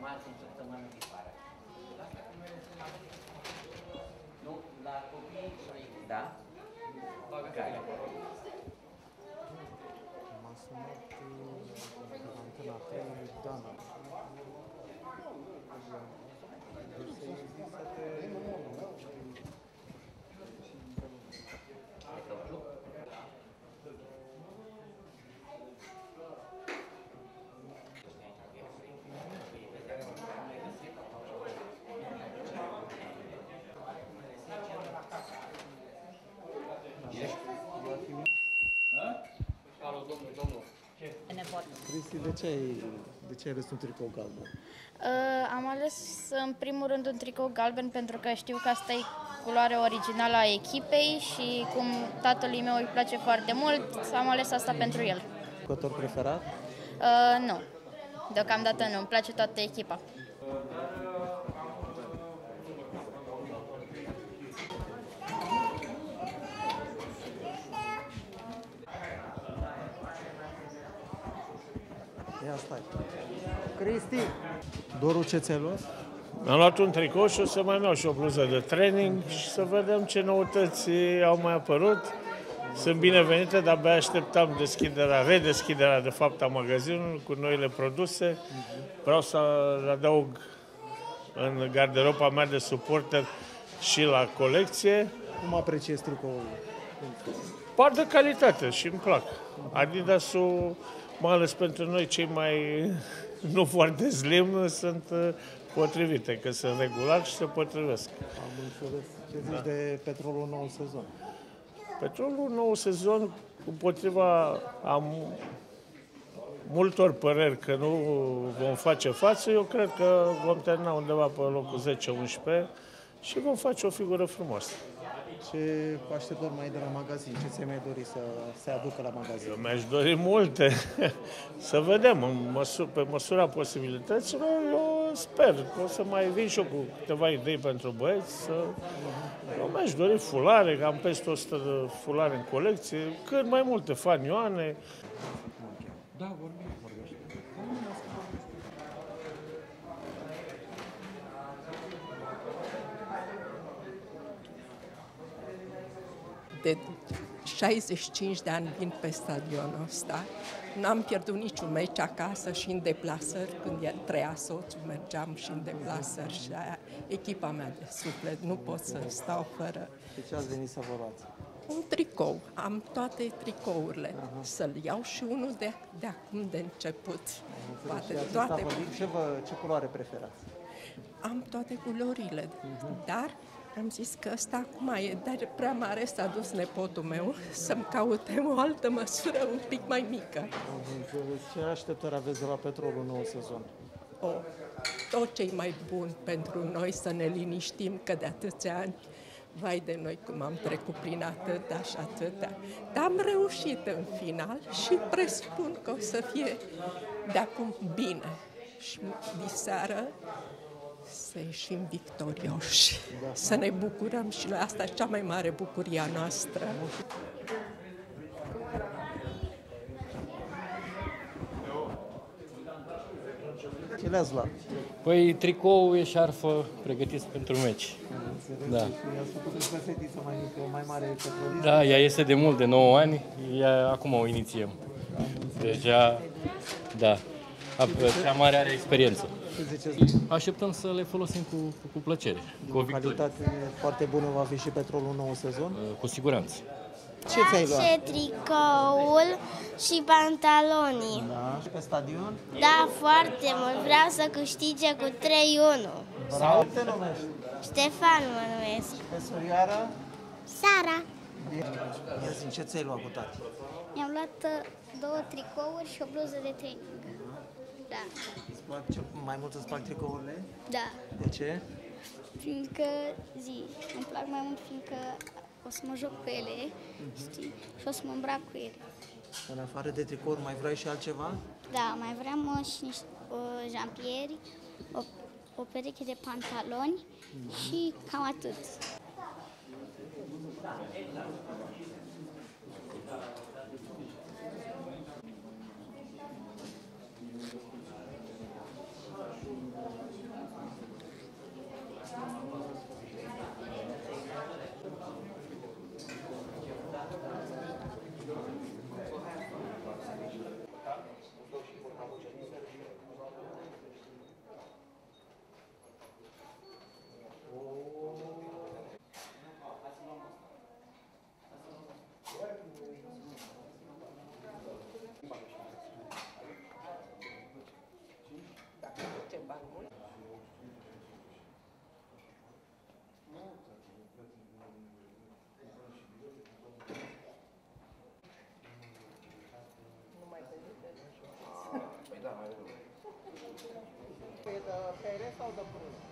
Marți în săptămâna viitoare. Nu, la copii, da? Care? M-a sunat uh, antena pe Dana. Deci să-i zic să te... De căuciuc? Cristi, de ce ai, de ce ai ales un tricou galben? Uh, am ales în primul rând un tricou galben pentru că știu că asta e culoarea originală a echipei și cum tatălui meu îi place foarte mult, am ales asta pentru el. Jucător preferat? Uh, nu, deocamdată nu, îmi place toată echipa. Ia stai. Cristi! Doru, ce ți-ai luat? Mi-am luat un tricou și o să mai iau și o bluză de training și să vedem ce noutăți au mai apărut. Sunt binevenite, dar abia așteptam deschiderea, redeschiderea de fapt a magazinului cu noile produse. Vreau să adaug în garderoba mea de suporter și la colecție. Cum apreciezi tricoul? Par de calitate și îmi plac. Adidas-ul, mai ales pentru noi cei mai nu foarte slim, sunt uh, potrivite, că sunt regular și se potrivesc. Am înțeles. Ce zici de petrolul nou sezon? Petrolul nou sezon, împotriva am multor păreri că nu vom face față, eu cred că vom termina undeva pe locul 10-11 și vom face o figură frumoasă. Ce așteptări mai ai de la magazin? Ce ți-ai mai dori să se aducă la magazin? Eu mi-aș dori multe. să vedem, în măsur, pe măsura posibilităților, eu sper că o să mai vin și eu cu câteva idei pentru băieți. Să... Eu mi-aș dori fulare, că am peste 100 de fulare în colecție, cât mai multe fanioane. De 65 de ani vin pe stadionul ăsta. N-am pierdut niciun meci acasă și în deplasări, când e- trăia soțul, mergeam și în deplasări și aia, echipa mea de suflet, nu pot să stau fără De ce ați venit să vă luați? un tricou. Am toate tricourile. Să-l iau și unul de, de acum de început. Poate Și acest toate. favorit, ce, vă, ce culoare preferați? Am toate culorile, dar am zis că ăsta acum e dar prea mare, s-a dus nepotul meu să-mi caute o altă măsură un pic mai mică. Am înțeles. Ce așteptări aveți de la petrolul nou sezon? O, tot ce mai bun pentru noi să ne liniștim că de atâția ani Vai de noi cum am trecut prin atâtea și atâtea. Dar am reușit în final și presupun că o să fie de acum bine. Și diseară să ieșim victorioși, să ne bucurăm și noi. Asta e cea mai mare bucurie a noastră. Ce le-ați luat? Păi tricou, eșarfă, pregătiți pentru meci. Da. I-ați făcut și pe fetiță mai mică, o mai mare petrolistă? Da, ea este de mult, de 9 ani, ea acum o inițiem. Deja, da, a- cea mare are experiență. Ce ziceți? Așteptăm să le folosim cu, cu, cu plăcere, cu o O victorie, calitate foarte bună va fi și petrolul nou sezon. cu siguranță. Ce ți-ai luat? place tricoul și pantalonii. Da. Și pe stadion? Da, foarte mult. Vreau să câștige cu 3-1. Sau? Te numești? Ștefan mă numesc. Pe surioară? Sara. Ia zi, ce ți-ai luat cu tati? Mi-am luat uh, două tricouri și o bluză de training. Da. Îți plac ce, mai mult îți plac tricourile? Da. De ce? Fiindcă, zi, îmi plac mai mult fiindcă o să mă joc cu ele, știi, și o să mă îmbrac cu ele. În afară de tricouri mai vrei și altceva? Da, mai vreau uh, și niște uh, jampieri, o, o pereche de pantaloni și cam atât. Ce Păi da, mai